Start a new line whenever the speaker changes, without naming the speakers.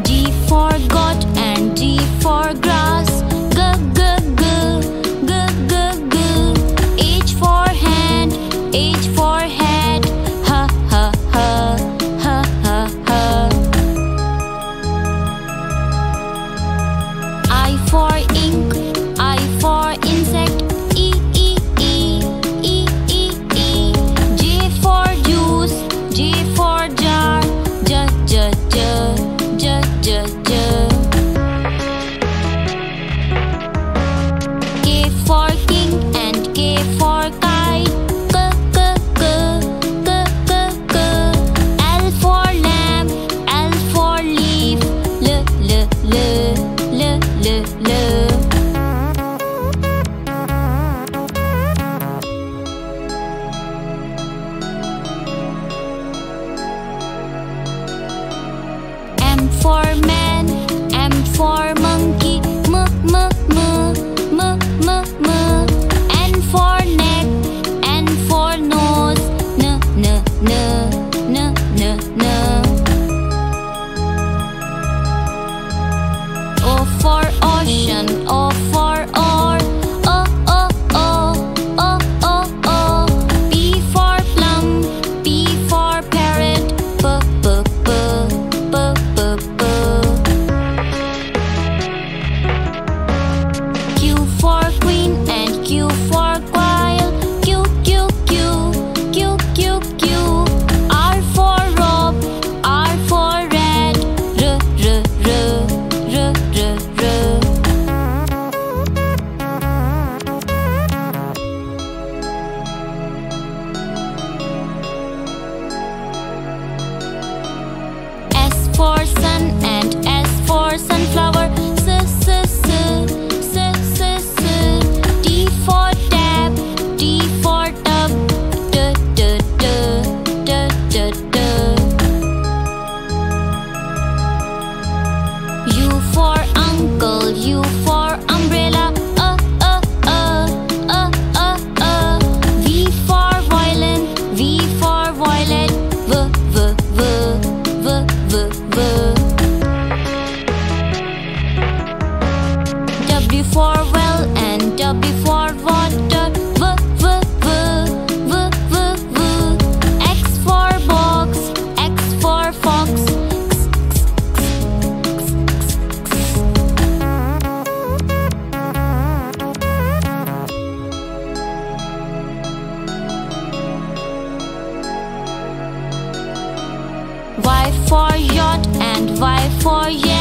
G for God and G for God. for me. Y for yacht and Y for yacht.